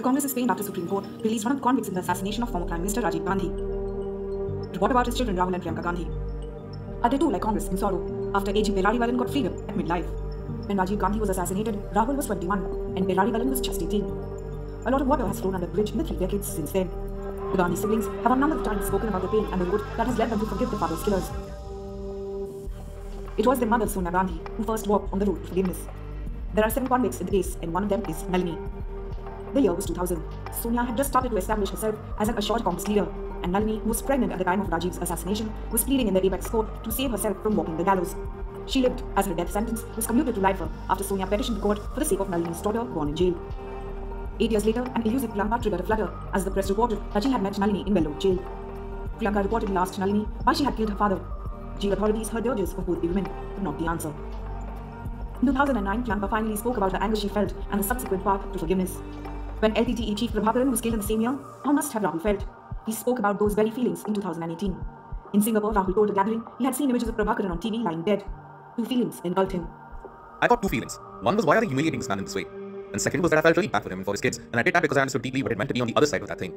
The Congress is famed after Supreme Court released one of the convicts in the assassination of former Prime Minister Rajiv Gandhi. But what about his children Rahul and Priyanka Gandhi? Are they too like Congress in sorrow after aging Perarivalan got freedom at midlife? When Rajiv Gandhi was assassinated, Rahul was 21 and Perarivalan was just 18. A lot of water has flown under the bridge in the three decades since then. The Gandhi siblings have on none of times spoken about the pain and the road that has led them to forgive their father's killers. It was their mother, Sonia Gandhi, who first walked on the road to forgiveness. There are seven convicts in the case, and one of them is Nalini. The year was 2000. Sonia had just started to establish herself as an assured Congress leader, and Nalini, who was pregnant at the time of Rajiv's assassination, was pleading in the apex court to save herself from walking the gallows. She lived as her death sentence was commuted to life after Sonia petitioned the court for the sake of Nalini's daughter born in jail. Eight years later, an elusive Priyanka triggered a flutter as the press reported that she had met Nalini in Vellore jail. Priyanka reportedly asked Nalini why she had killed her father. Jail authorities heard the urges of both the women, but not the answer. In 2009, Priyanka finally spoke about the anger she felt and the subsequent path to forgiveness. When LTTE chief Prabhakaran was killed in the same year, how must have Rahul felt? He spoke about those very feelings in 2018. In Singapore, Rahul told a gathering he had seen images of Prabhakaran on TV lying dead. Two feelings engulfed him. I got two feelings. One was why are they humiliating this man in this way? And second was that I felt really bad for him and for his kids, and I did that because I understood deeply what it meant to be on the other side of that thing.